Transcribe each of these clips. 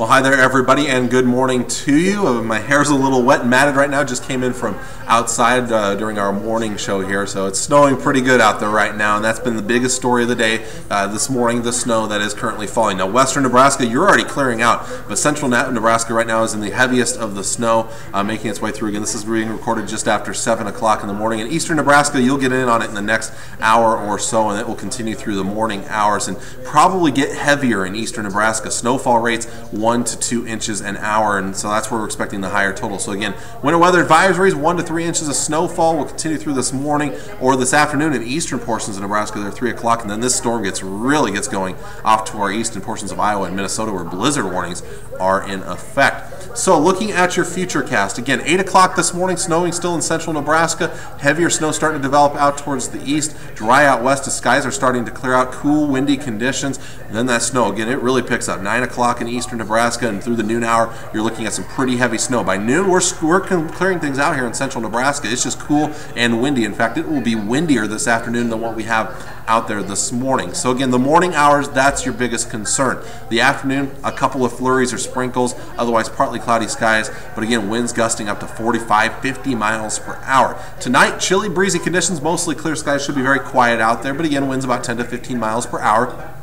Well, hi there, everybody, and good morning to you. Uh, my hair's a little wet and matted right now. Just came in from outside uh, during our morning show here, so it's snowing pretty good out there right now, and that's been the biggest story of the day uh, this morning. The snow that is currently falling. Now, western Nebraska, you're already clearing out, but central Nebraska right now is in the heaviest of the snow, uh, making its way through. Again, this is being recorded just after seven o'clock in the morning. In eastern Nebraska, you'll get in on it in the next hour or so, and it will continue through the morning hours and probably get heavier in eastern Nebraska. Snowfall rates one to two inches an hour, and so that's where we're expecting the higher total. So again, winter weather advisories, one to three inches of snowfall will continue through this morning or this afternoon in eastern portions of Nebraska. They're three o'clock, and then this storm gets really gets going off to our eastern portions of Iowa and Minnesota, where blizzard warnings are in effect. So looking at your future cast, again, 8 o'clock this morning, snowing still in central Nebraska. Heavier snow starting to develop out towards the east. Dry out west as skies are starting to clear out. Cool, windy conditions. Then that snow, again, it really picks up. 9 o'clock in eastern Nebraska and through the noon hour, you're looking at some pretty heavy snow. By noon, we're, we're clearing things out here in central Nebraska. It's just cool and windy. In fact, it will be windier this afternoon than what we have out there this morning. So again, the morning hours, that's your biggest concern. The afternoon, a couple of flurries or sprinkles, otherwise partly cloudy skies, but again, winds gusting up to 45, 50 miles per hour. Tonight, chilly, breezy conditions, mostly clear skies, should be very quiet out there, but again, winds about 10 to 15 miles per hour.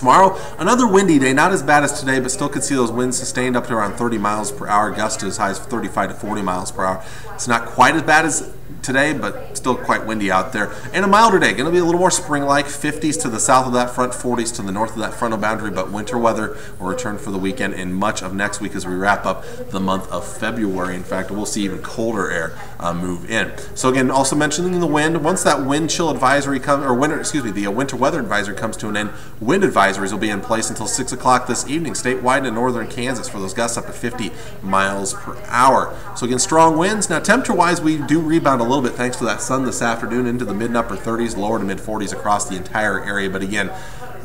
Tomorrow, another windy day, not as bad as today, but still could see those winds sustained up to around 30 miles per hour, gusts as high as 35 to 40 miles per hour. It's not quite as bad as today, but still quite windy out there. And a milder day, going to be a little more spring-like, 50s to the south of that front, 40s to the north of that frontal boundary, but winter weather will return for the weekend and much of next week as we wrap up the month of February. In fact, we'll see even colder air uh, move in. So again, also mentioning the wind, once that wind chill advisory comes, or winter, excuse me, the uh, winter weather advisory comes to an end, wind advisories will be in place until 6 o'clock this evening, statewide in northern Kansas for those gusts up to 50 miles per hour. So again, strong winds. Now temperature-wise, we do rebound a little bit thanks to that sun this afternoon into the mid and upper 30s, lower to mid 40s across the entire area. But again,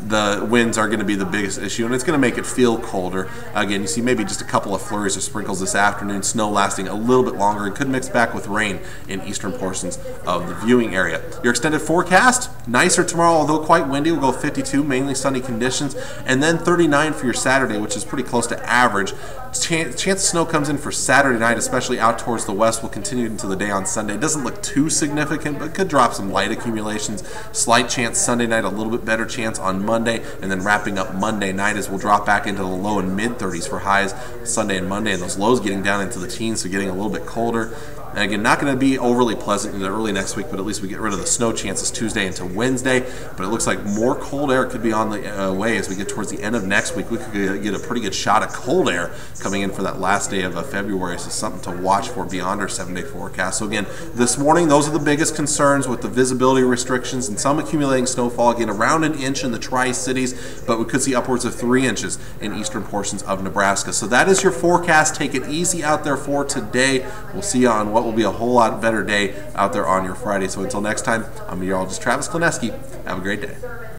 the winds are going to be the biggest issue, and it's going to make it feel colder. Again, you see maybe just a couple of flurries or sprinkles this afternoon, snow lasting a little bit longer. It could mix back with rain in eastern portions of the viewing area. Your extended forecast, nicer tomorrow, although quite windy. We'll go 52, mainly sunny conditions, and then 39 for your Saturday, which is pretty close to average. Chance, chance of snow comes in for Saturday night, especially out towards the west. Will continue into the day on Sunday. Doesn't look too significant, but could drop some light accumulations. Slight chance Sunday night, a little bit better chance on Monday, and then wrapping up Monday night as we'll drop back into the low and mid 30s for highs Sunday and Monday, and those lows getting down into the teens, so getting a little bit colder. And again, not going to be overly pleasant in the early next week, but at least we get rid of the snow chances Tuesday into Wednesday. But it looks like more cold air could be on the uh, way as we get towards the end of next week. We could get a pretty good shot of cold air coming in for that last day of uh, February. So something to watch for beyond our seven-day forecast. So again, this morning, those are the biggest concerns with the visibility restrictions and some accumulating snowfall. Again, around an inch in the Tri-Cities, but we could see upwards of three inches in eastern portions of Nebraska. So that is your forecast. Take it easy out there for today. We'll see you on what will be a whole lot better day out there on your Friday. So until next time, I'm meteorologist Travis Klanecky. Have a great day.